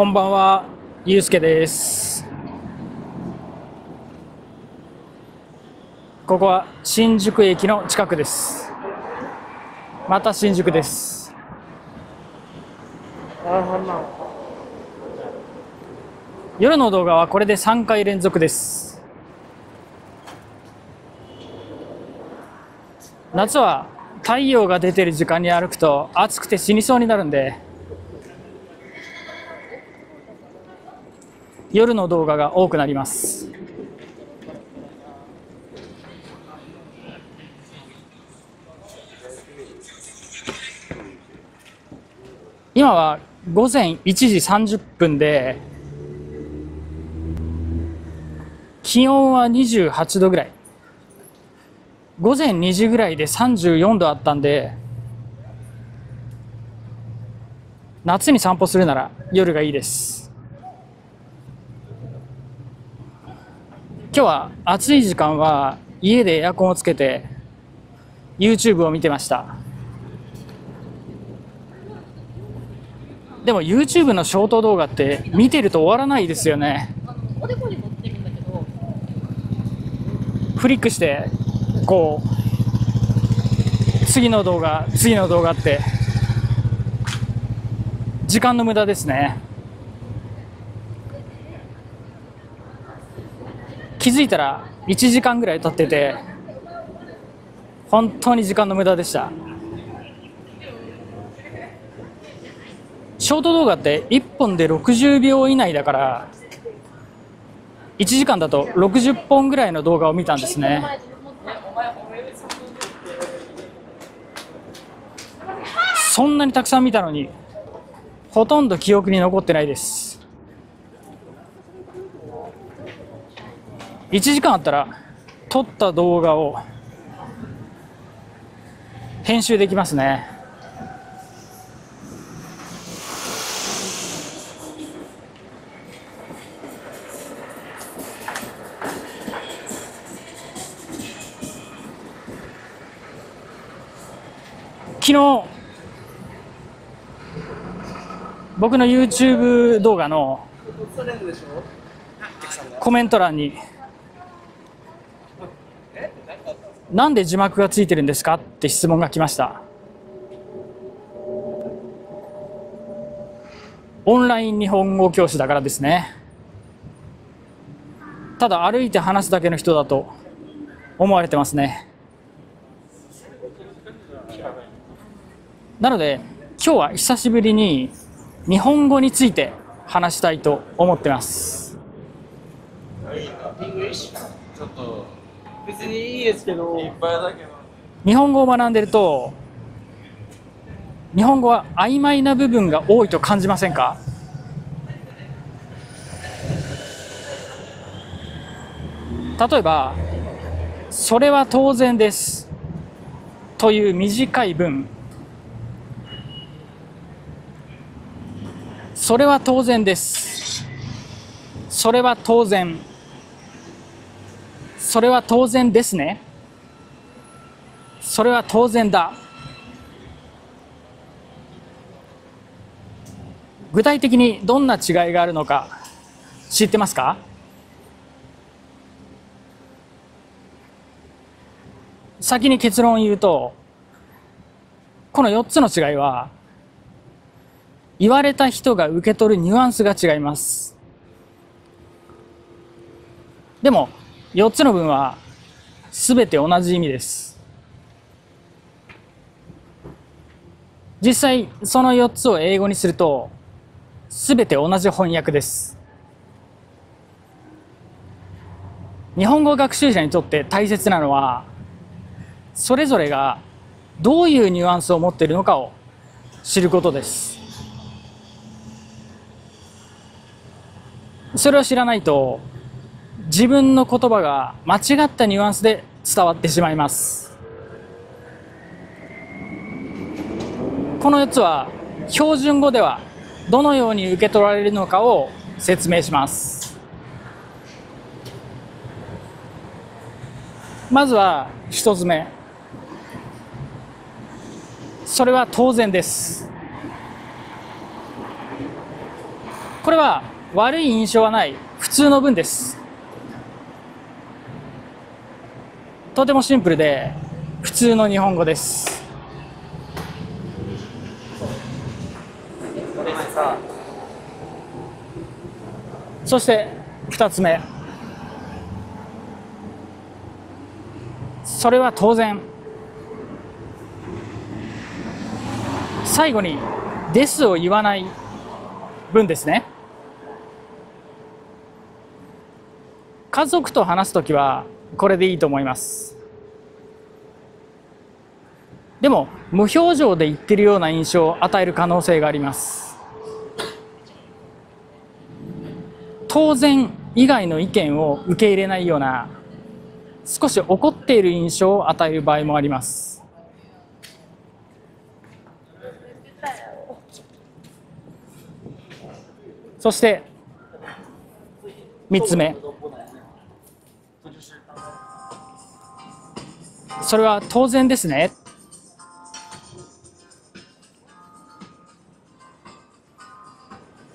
こんばんは、ゆうすけです。ここは新宿駅の近くです。また新宿です。夜の動画はこれで3回連続です。夏は太陽が出てる時間に歩くと暑くて死にそうになるんで、夜の動画が多くなります。今は午前1時30分で、気温は28度ぐらい。午前2時ぐらいで34度あったんで、夏に散歩するなら夜がいいです。今日は暑い時間は家でエアコンをつけて YouTube を見てました。でも YouTube のショート動画って見てると終わらないですよね。フリックしてこう次の動画次の動画って時間の無駄ですね気づいたら1時間ぐらい経ってて本当に時間の無駄でした。ショート動画って1本で60秒以内だから1時間だと60本ぐらいの動画を見たんですね。そんなにたくさん見たのにほとんど記憶に残ってないです。1時間あったら撮った動画を編集できますね。昨日僕の YouTube 動画のコメント欄に「なんで字幕がついてるんですか?」って質問が来ました。オンライン日本語教師だからですね。ただ歩いて話すだけの人だと思われてますね。なので今日は久しぶりに日本語について話したいと思ってます。別にいいですけど、いっぱいだけど日本語を学んでると日本語は曖昧な部分が多いと感じませんか？例えば「それは当然です」という短い文それは当然です。それは当然。それは当然ですね。それは当然だ。具体的にどんな違いがあるのか知ってますか？先に結論を言うとこの4つの違いは言われた人が受け取るニュアンスが違いますでも4つの文は全て同じ意味です。実際その4つを英語にすると全て同じ翻訳です。日本語学習者にとって大切なのはそれぞれがどういうニュアンスを持っているのかを知ることです。それを知らないと自分の言葉が間違ったニュアンスで伝わってしまいます。この4つは標準語ではどのように受け取られるのかを説明します。まずは1つ目。それは当然です。これは悪い印象はない。普通の文です。とてもシンプルで普通の日本語です。そして2つ目。それは当然。最後に「です」を言わない文ですね。家族と話すときはこれでいいと思います。でも無表情で言ってるような印象を与える可能性があります。当然以外の意見を受け入れないような少し怒っている印象を与える場合もあります。そして3つ目。それは当然ですね。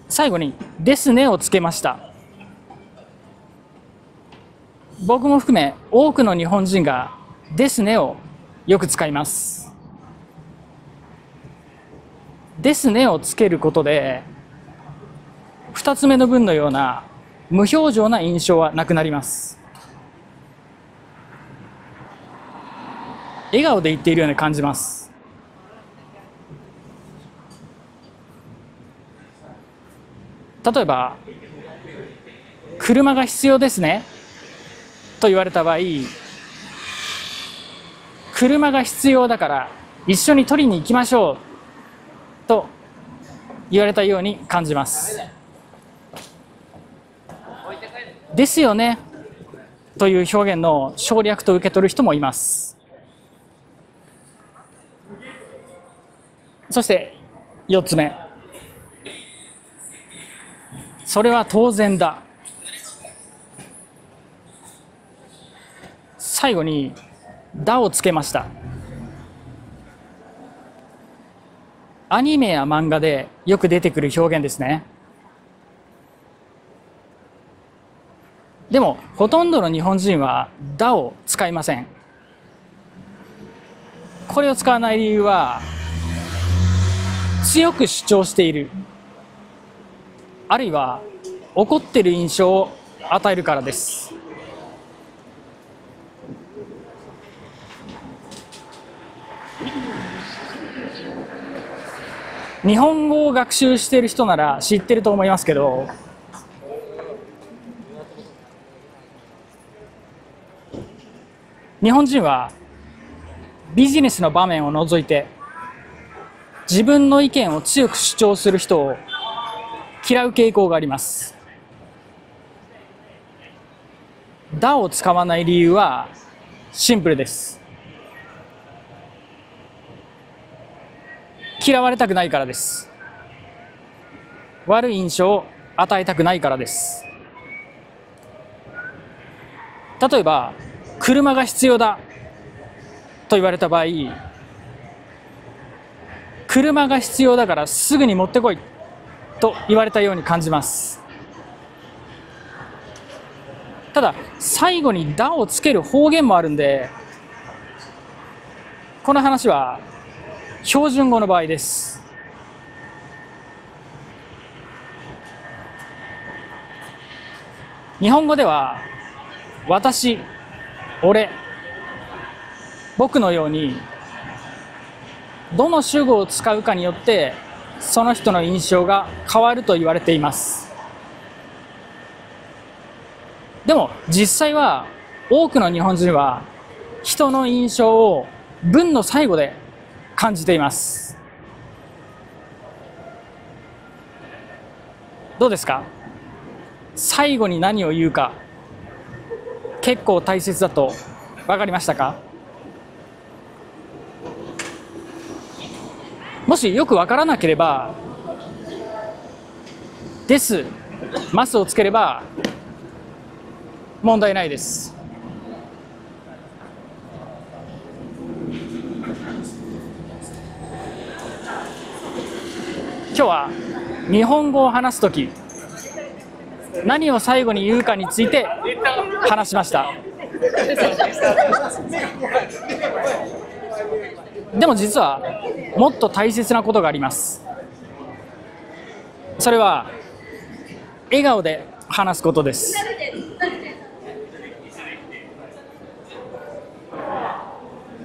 最後に「ですね」をつけました。僕も含め多くの日本人が「ですね」をよく使います「ですね」をつけることで2つ目の文のような無表情な印象はなくなります。笑顔で言っているように感じます。例えば「車が必要ですね」と言われた場合車が必要だから一緒に取りに行きましょう。と言われたように感じます。ですよね。という表現の省略と受け取る人もいます。そして4つ目。それは当然だ。最後に「だ」をつけました。アニメや漫画でよく出てくる表現ですね。でもほとんどの日本人は「だ」を使いません。これを使わない理由は強く主張している。あるいは怒ってる印象を与えるからです。日本語を学習している人なら知ってると思いますけど日本人はビジネスの場面を除いて自分の意見を強く主張する人を嫌う傾向があります。だを使わない理由はシンプルです。嫌われたくないからです。悪い印象を与えたくないからです。例えば、車が必要だと言われた場合、車が必要だからすぐに持ってこいと言われたように感じます。ただ最後に「だ」をつける方言もあるんでこの話は標準語の場合です。日本語では「私」「俺」「僕」のようにどの主語を使うかによってその人の印象が変わると言われています。でも実際は多くの日本人は人の印象を文の最後で感じています。どうですか？最後に何を言うか結構大切だと分かりましたか？もしよく分からなければ「です」「ます」をつければ問題ないです。今日は日本語を話す時何を最後に言うかについて話しました。でも実はもっと大切なことがあります。それは笑顔で話すことです。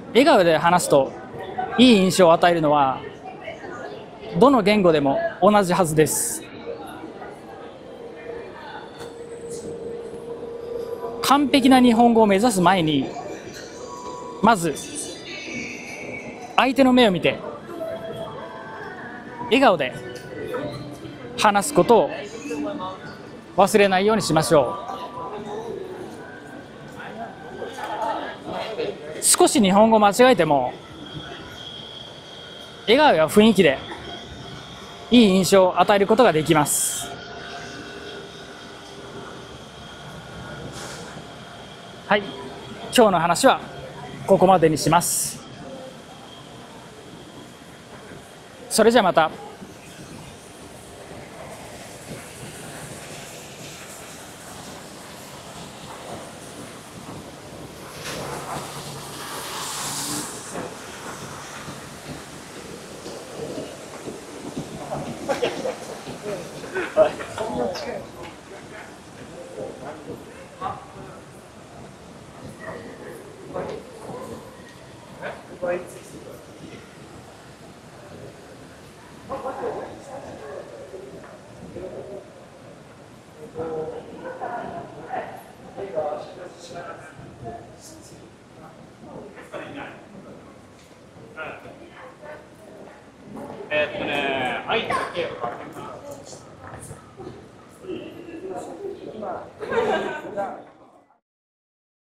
笑顔で話すといい印象を与えるのはどの言語でも同じはずです。完璧な日本語を目指す前にまず相手の目を見て笑顔で話すことを忘れないようにしましょう。少し日本語間違えても笑顔や雰囲気でいい印象を与えることができます。はい。今日の話はここまでにします。それじゃまた。え